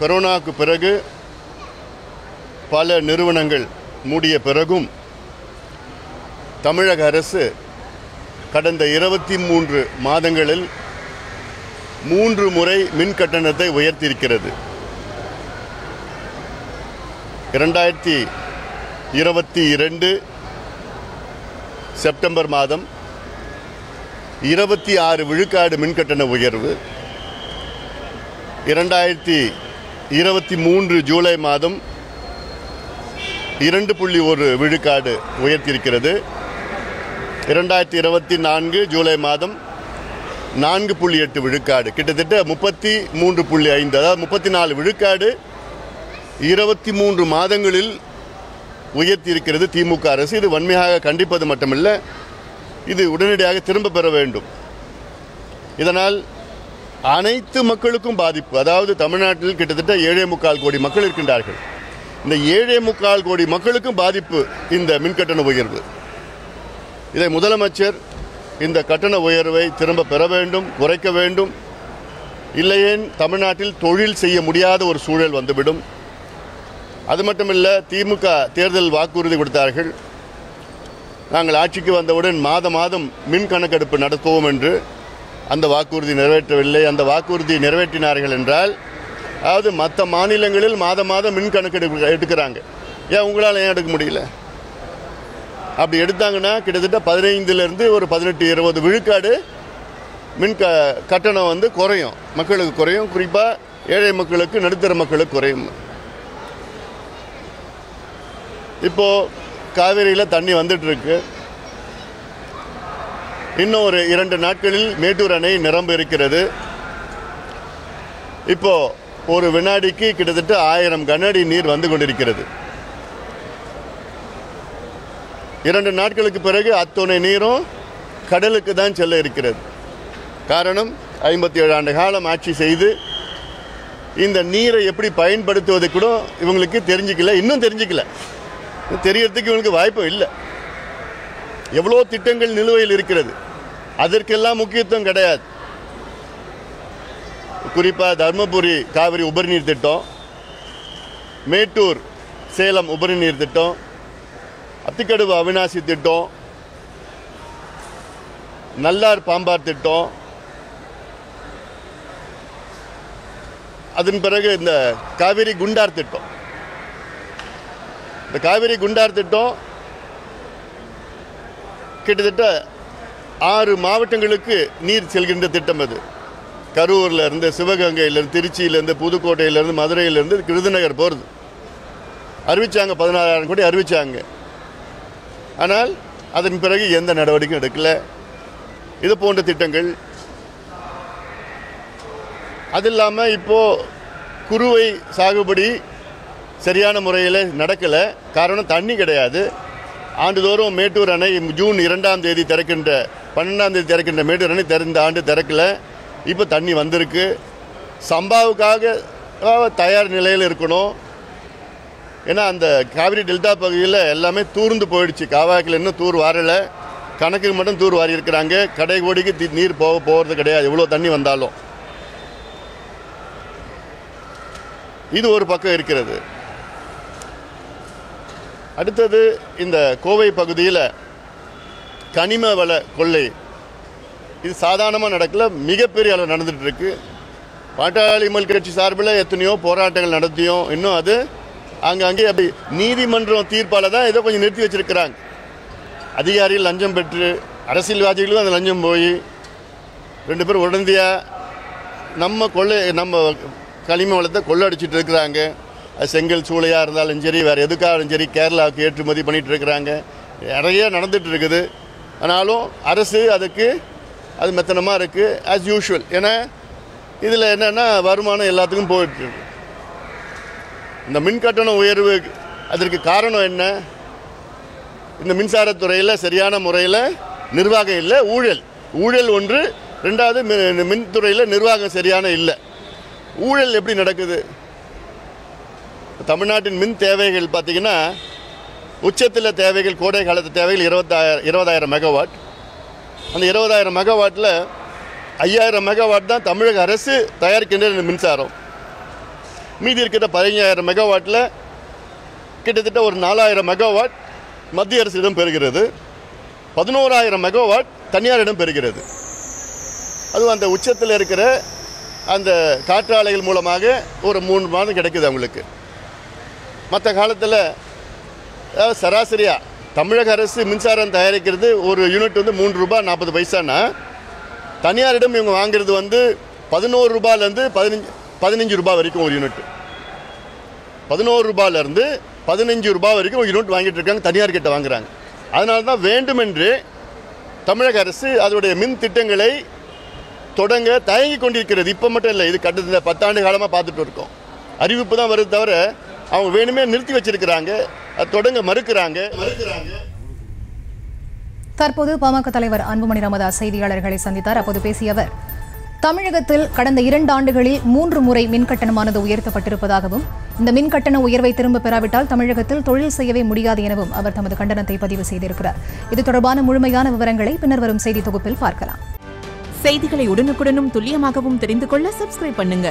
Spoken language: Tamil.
கொரோனாவுக்கு பிறகு பல நிறுவனங்கள் மூடிய பிறகும் தமிழக அரசு கடந்த இருபத்தி மூன்று மாதங்களில் மூன்று முறை மின் கட்டணத்தை உயர்த்தியிருக்கிறது. இரண்டாயிரத்தி இருபத்தி இரண்டு செப்டம்பர் மாதம் இருபத்தி ஆறு விழுக்காடு மின்கட்டண உயர்வு இரண்டாயிரத்தி இருபத்தி மூன்று ஜூலை மாதம் இரண்டு புள்ளி ஒரு விழுக்காடு உயர்த்தியிருக்கிறது. இரண்டாயிரத்தி இருபத்தி நான்கு ஜூலை மாதம் நான்கு புள்ளி எட்டு விழுக்காடு கிட்டத்தட்ட முப்பத்தி மூன்று புள்ளி ஐந்து அதாவது முப்பத்தி நாலு விழுக்காடு இருபத்தி மூன்று மாதங்களில் உயர்த்தியிருக்கிறது திமுக அரசு. இது வன்மையாக கண்டிப்பது மட்டுமல்ல இது உடனடியாக திரும்ப பெற வேண்டும். இதனால் அனைத்து மக்களுக்கும் பாதிப்பு. அதாவது தமிழ்நாட்டில் கிட்டத்தட்ட ஏழே முக்கால் கோடி மக்கள் இருக்கின்றார்கள். இந்த ஏழே முக்கால் கோடி மக்களுக்கும் பாதிப்பு இந்த மின்கட்டண உயர்வு. இதை முதலமைச்சர் இந்த கட்டண உயர்வை திரும்ப பெற வேண்டும் குறைக்க வேண்டும். இல்லையேன் தமிழ்நாட்டில் தொழில் செய்ய முடியாத ஒரு சூழல் வந்துவிடும். அது மட்டுமில்ல திமுக தேர்தல் வாக்குறுதி கொடுத்தார்கள். நாங்கள் ஆட்சிக்கு வந்தவுடன் மாத மாதம் மின் கணக்கெடுப்பு நடத்துவோம் என்று அந்த வாக்குறுதி நிறைவேற்றவில்லை. அந்த வாக்குறுதி நிறைவேற்றினார்கள் என்றால் அதாவது மற்ற மாநிலங்களில் மாத மாதம் மின் கணக்கு எடுக்க எடுக்கிறாங்க. ஏன் உங்களால் ஏன் எடுக்க முடியல? அப்படி எடுத்தாங்கன்னா கிட்டத்தட்ட பதினைந்துலேருந்து ஒரு பதினெட்டு இருபது விழுக்காடு மின் க கட்டணம் வந்து குறையும். மக்களுக்கு குறையும். குறிப்பாக ஏழை மக்களுக்கு நடுத்தர மக்களுக்கு குறையும். இப்போது காவேரியில் தண்ணி வந்துட்டுருக்கு இன்னும் ஒரு இரண்டு நாட்களில் மேட்டூர் அணை நிரம்ப இருக்கிறது. இப்போ ஒரு வினாடிக்கு கிட்டத்தட்ட ஆயிரம் கனஅடி நீர் வந்து கொண்டிருக்கிறது. இரண்டு நாட்களுக்கு பிறகு அத்துணை நீரும் கடலுக்கு தான் செல்ல இருக்கிறது. காரணம் ஐம்பத்தி ஏழு ஆண்டு காலம் ஆட்சி செய்து இந்த நீரை எப்படி பயன்படுத்துவது கூட இவங்களுக்கு தெரிஞ்சிக்கல இன்னும் தெரிஞ்சிக்கல. தெரியறதுக்கு இவங்களுக்கு வாய்ப்பு இல்லை. எவ்வளோ திட்டங்கள் நிலுவையில் இருக்கிறது. அதற்கெல்லாம் முக்கியத்துவம் கிடையாது. குறிப்பாக தருமபுரி காவிரி உபரிநீர் திட்டம் மேட்டூர் சேலம் உபரிநீர் திட்டம் அத்திக்கடுவு அவினாசி திட்டம் நல்லார் பாம்பார் திட்டம். அதன் பிறகு இந்த காவிரி குண்டார் திட்டம். இந்த காவிரி குண்டார் திட்டம் கிட்டத்தட்ட ஆறு மாவட்டங்களுக்கு நீர் செல்கின்ற திட்டம் அது. கரூரில் இருந்து சிவகங்கையிலேருந்து திருச்சியிலேருந்து புதுக்கோட்டையிலேருந்து மதுரையிலேருந்து விருதுநகர் போகிறது அறிவித்தாங்க பதினாறாயிரம் கோடி அறிவித்தாங்க ஆனால் அதன் பிறகு எந்த நடவடிக்கையும் எடுக்கலை. இது போன்ற திட்டங்கள். அது இல்லாமல் இப்போது குருவை சாகுபடி சரியான முறையில் நடக்கலை. காரணம் தண்ணி கிடையாது. ஆண்டுதோறும் மேட்டூர் அணை ஜூன் இரண்டாம் தேதி திறக்கின்ற பன்னெண்டாம் தேதி திறக்கின்ற மேட்டூர் அணை திறந்த ஆண்டு திறக்கல. இப்போ தண்ணி வந்திருக்கு. சம்பாவுக்காக தயார் நிலையில் இருக்கணும். ஏன்னா அந்த காவிரி டெல்டா பகுதியில் எல்லாமே தூர்ந்து போயிடுச்சு. காவாய்க்கில் இன்னும் தூர் வரலை. கணக்குக்கு மட்டும் தூர் வாரி இருக்கிறாங்க. கடை கோடிக்கு தி- நீர் போக போகிறது கிடையாது. எவ்வளோ தண்ணி வந்தாலும். இது ஒரு பக்கம் இருக்கிறது. அடுத்தது இந்த கோவை பகுதியில் கனிம வள கொள்ளை. இது சாதாரணமாக நடக்கல மிகப்பெரிய அளவு நடந்துகிட்ருக்கு பாட்டாளி மல் கட்சி சார்பில் எத்தனையோ போராட்டங்கள் நடத்தியும் இன்னும் அது அங்கங்கே அப்படி நீதிமன்றம் தீர்ப்பால் தான் ஏதோ கொஞ்சம் நிறுத்தி வச்சிருக்கிறாங்க. அதிகாரிகள் லஞ்சம் பெற்று அரசியல்வாதிகளும் அந்த லஞ்சம் போய் ரெண்டு பேரும் உடனடியாக நம்ம கொள்ளை நம்ம களிம வளத்தை கொள்ளடிச்சிட்டு இருக்கிறாங்க. செங்கல் சூளையாக இருந்தாலும் சரி வேறு எதுக்காக சரி கேரளாவுக்கு ஏற்றுமதி பண்ணிட்டு இருக்கிறாங்க. நிறைய நடந்துட்டு இருக்குது. ஆனாலும் அரசு அதுக்கு அது மெத்தனமாக இருக்குது ஆஸ் யூஷுவல் ஏன்னா இதில் என்னென்னா வருமானம் எல்லாத்துக்கும் போயிட்டு இருக்கு. இந்த மின் கட்டண உயர்வு அதற்கு காரணம் என்ன? இந்த மின்சாரத்துறையில் சரியான முறையில் நிர்வாகம் இல்லை ஊழல். ஊழல் ஒன்று ரெண்டாவது மி- மின்துறையில் நிர்வாகம் சரியான இல்லை. ஊழல் எப்படி நடக்குது? தமிழ்நாட்டின் மின் தேவைகள் பார்த்தீங்கன்னா உச்சத்தில் தேவைகள் கோடை காலத்து தேவைகள் இருபத்தாயிரம் இருபதாயிரம் மெகாவாட் அந்த இருபதாயிரம் மெகாவாட்டில் ஐயாயிரம் மெகாவாட் தான் தமிழக அரசு தயாரிக்கின்ற இந்த மின்சாரம். மீதி இருக்கிற பதினஞ்சாயிரம் மெகாவாட்டில் கிட்டத்தட்ட ஒரு நாலாயிரம் மெகாவாட் மத்திய அரசிடம் பெறுகிறது. பதினோராயிரம் மெகாவாட் தனியாரிடம் பெறுகிறது. அதுவும் அந்த உச்சத்தில் இருக்கிற அந்த காற்றாலைகள் மூலமாக ஒரு மூணு மாதம் கிடைக்குது அவங்களுக்கு. மற்ற காலத்தில் சராசரியாக தமிழக அரசு மின்சாரம் தயாரிக்கிறது ஒரு யூனிட் வந்து மூன்று ரூபாய் நாற்பது பைசானா? தனியாரிடம் இவங்க வாங்குறது வந்து பதினோரு ரூபாயிலேருந்து பதினஞ்சு பதினஞ்சு ரூபாய் வரைக்கும் ஒரு யூனிட் பதினோரு ரூபாயிலேருந்து பதினஞ்சு ரூபாய் வரைக்கும் ஒரு யூனிட் வாங்கிட்டு இருக்காங்க தனியார் கிட்ட வாங்குறாங்க. அதனால தான் வேண்டுமென்று தமிழக அரசு அதனுடைய மின் திட்டங்களை தொடங்க தயங்கி கொண்டிருக்கிறது. இப்போ மட்டும் இல்லை இது கட்டத்தில் பத்தாண்டு காலமாக பார்த்துட்டு இருக்கோம். அறிவிப்பு தான் வருது தவிர அவங்க வேணுமே நிறுத்தி வச்சிருக்கிறாங்க. அது தொடங்க மறுக்கிறாங்க. மறுக்கிறாங்க தற்போது பாமக தலைவர் அன்புமணி ராமதாஸ் செய்தியாளர்களை சந்தித்தார். அப்போது பேசிய அவர் தமிழகத்தில் கடந்த இரண்டு ஆண்டுகளில் மூன்று முறை மின் கட்டணமானது உயர்த்தப்பட்டிருப்பதாகவும் இந்த மின் கட்டண உயர்வை திரும்ப பெறாவிட்டால் தமிழகத்தில் தொழில் செய்யவே முடியாது எனவும் அவர் தமது கண்டனத்தை பதிவு செய்திருக்கிறார். இது தொடர்பான முழுமையான விவரங்களை பின்னர் வரும் செய்தி தொகுப்பில் பார்க்கலாம். செய்திகளை உடனுக்குடனும் துல்லியமாகவும் தெரிந்து கொள்ள சப்ஸ்கிரைப் பண்ணுங்க.